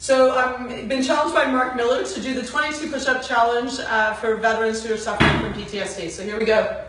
So I've been challenged by Mark Miller to do the 22 push-up challenge uh, for veterans who are suffering from PTSD. So here we go.